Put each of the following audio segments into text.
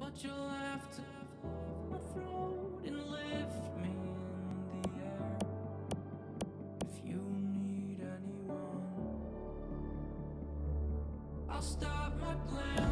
But you'll have to float and lift me in the air if you need anyone. I'll stop my plan.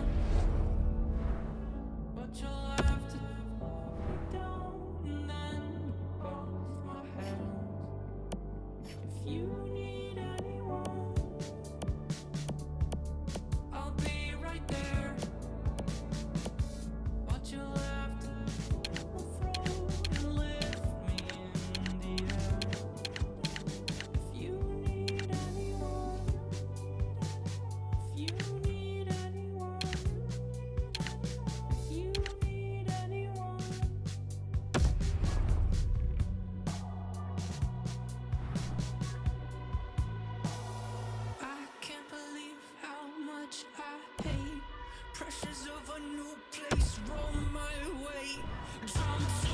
pressures of a new place roll my way. Drums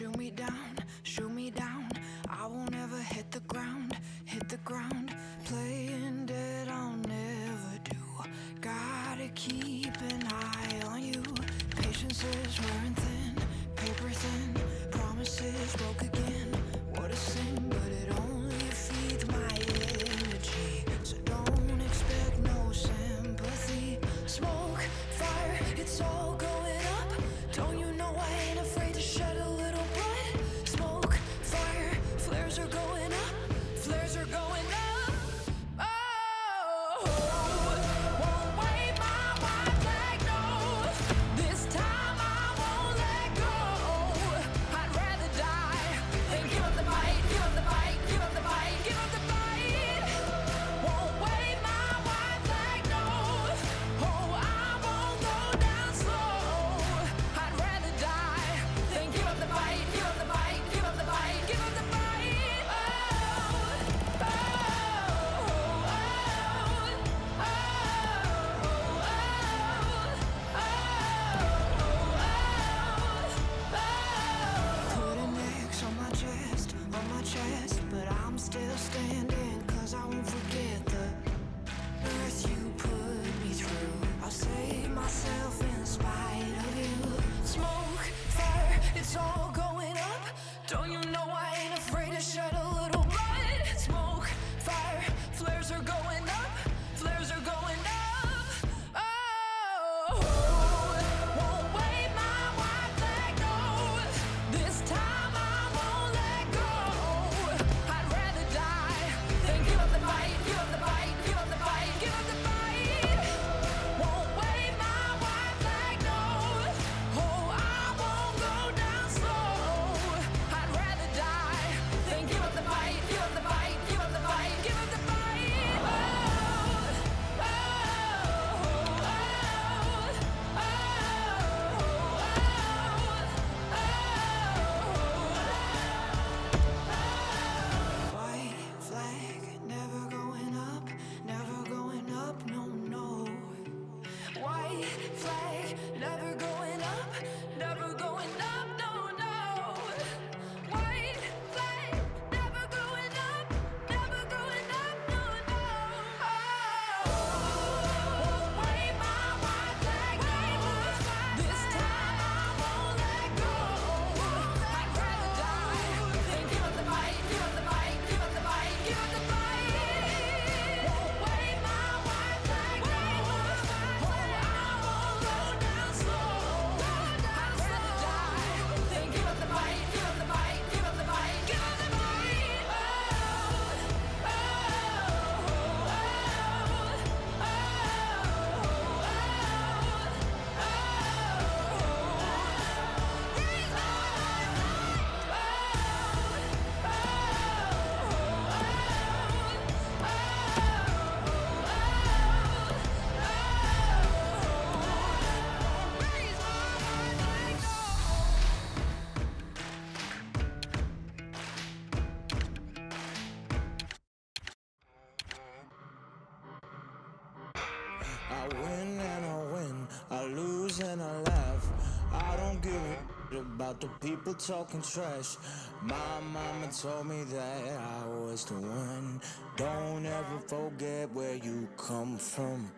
Shoot me down, shoot me down. I won't ever hit the ground, hit the ground. Playing dead, I'll never do. Gotta keep an eye on you. Patience is wearing. I win and I win, I lose and I laugh. I don't give a about the people talking trash. My mama told me that I was the one. Don't ever forget where you come from.